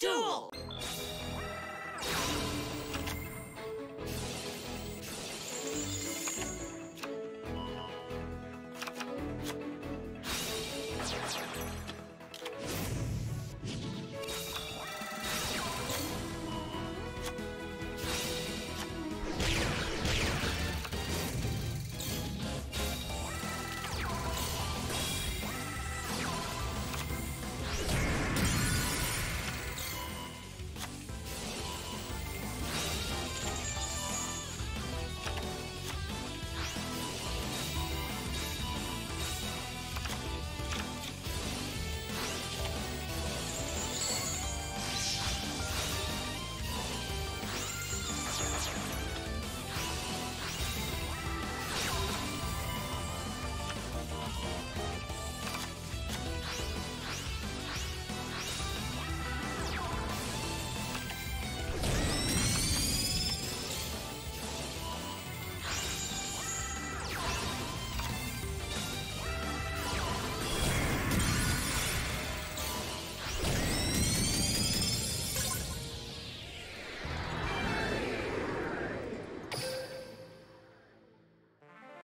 Duel!